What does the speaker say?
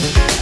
home.